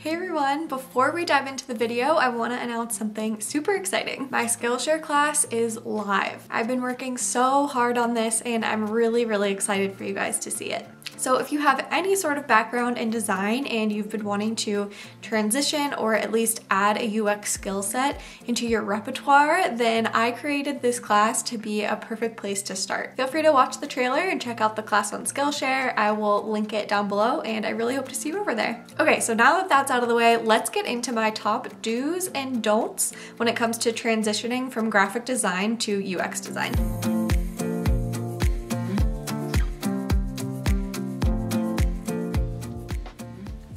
Hey everyone, before we dive into the video, I want to announce something super exciting. My Skillshare class is live. I've been working so hard on this and I'm really, really excited for you guys to see it. So if you have any sort of background in design and you've been wanting to transition or at least add a UX skill set into your repertoire, then I created this class to be a perfect place to start. Feel free to watch the trailer and check out the class on Skillshare. I will link it down below and I really hope to see you over there. Okay, so now that that's out of the way, let's get into my top do's and don'ts when it comes to transitioning from graphic design to UX design.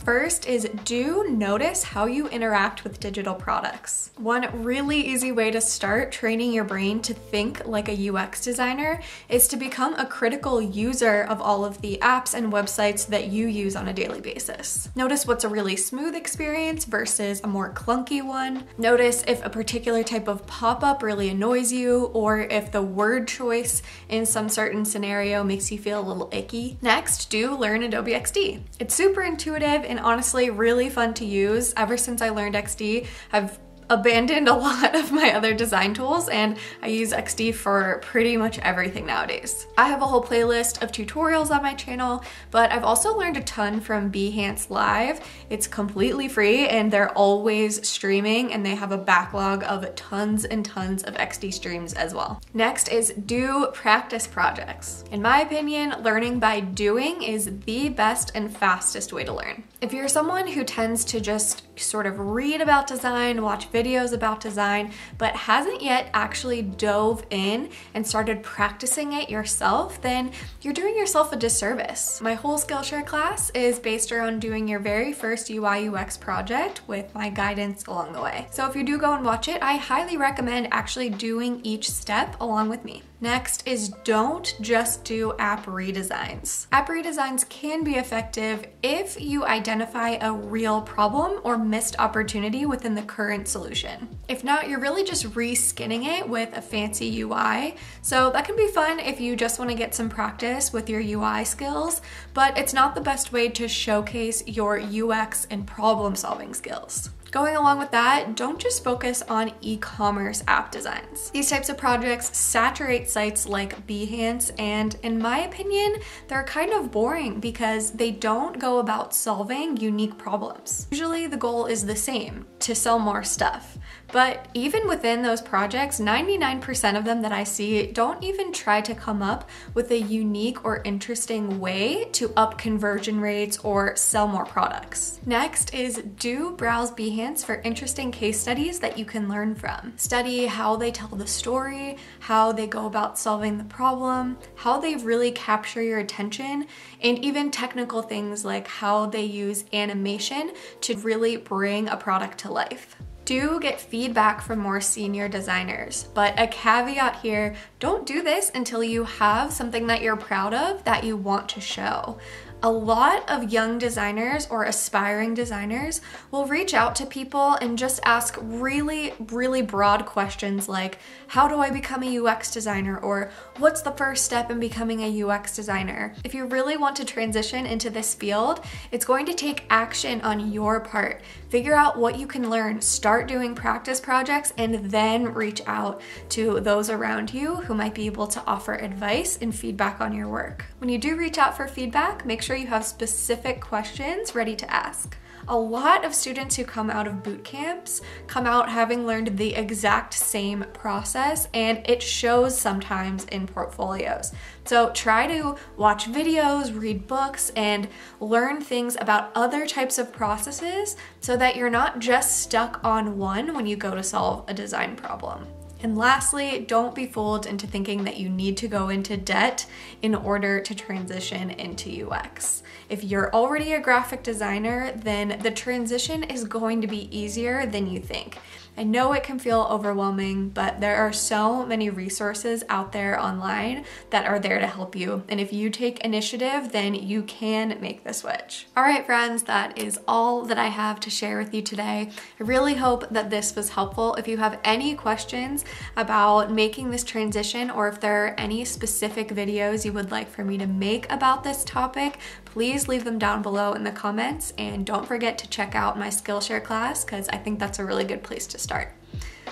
First is do notice how you interact with digital products. One really easy way to start training your brain to think like a UX designer is to become a critical user of all of the apps and websites that you use on a daily basis. Notice what's a really smooth experience versus a more clunky one. Notice if a particular type of pop-up really annoys you or if the word choice in some certain scenario makes you feel a little icky. Next, do learn Adobe XD. It's super intuitive and honestly really fun to use. Ever since I learned XD, I've abandoned a lot of my other design tools and I use XD for pretty much everything nowadays. I have a whole playlist of tutorials on my channel, but I've also learned a ton from Behance Live. It's completely free and they're always streaming and they have a backlog of tons and tons of XD streams as well. Next is do practice projects. In my opinion, learning by doing is the best and fastest way to learn. If you're someone who tends to just sort of read about design, watch videos about design, but hasn't yet actually dove in and started practicing it yourself, then you're doing yourself a disservice. My whole Skillshare class is based around doing your very first UI UX project with my guidance along the way. So if you do go and watch it, I highly recommend actually doing each step along with me. Next is don't just do app redesigns. App redesigns can be effective if you identify a real problem or missed opportunity within the current solution. If not, you're really just reskinning it with a fancy UI. So that can be fun if you just want to get some practice with your UI skills, but it's not the best way to showcase your UX and problem solving skills. Going along with that, don't just focus on e-commerce app designs. These types of projects saturate sites like Behance and in my opinion, they're kind of boring because they don't go about solving unique problems. Usually the goal is the same, to sell more stuff. But even within those projects, 99% of them that I see don't even try to come up with a unique or interesting way to up conversion rates or sell more products. Next is do browse Behance for interesting case studies that you can learn from. Study how they tell the story, how they go about solving the problem, how they really capture your attention, and even technical things like how they use animation to really bring a product to life do get feedback from more senior designers. But a caveat here, don't do this until you have something that you're proud of that you want to show a lot of young designers or aspiring designers will reach out to people and just ask really, really broad questions like, how do I become a UX designer? Or what's the first step in becoming a UX designer? If you really want to transition into this field, it's going to take action on your part. Figure out what you can learn, start doing practice projects, and then reach out to those around you who might be able to offer advice and feedback on your work. When you do reach out for feedback, make sure sure you have specific questions ready to ask. A lot of students who come out of boot camps come out having learned the exact same process and it shows sometimes in portfolios. So try to watch videos, read books, and learn things about other types of processes so that you're not just stuck on one when you go to solve a design problem. And lastly, don't be fooled into thinking that you need to go into debt in order to transition into UX. If you're already a graphic designer, then the transition is going to be easier than you think. I know it can feel overwhelming, but there are so many resources out there online that are there to help you. And if you take initiative, then you can make the switch. All right, friends, that is all that I have to share with you today. I really hope that this was helpful. If you have any questions about making this transition or if there are any specific videos you would like for me to make about this topic, please leave them down below in the comments and don't forget to check out my Skillshare class because I think that's a really good place to start.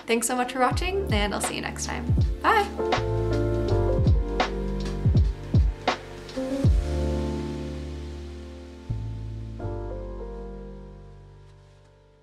Thanks so much for watching and I'll see you next time. Bye!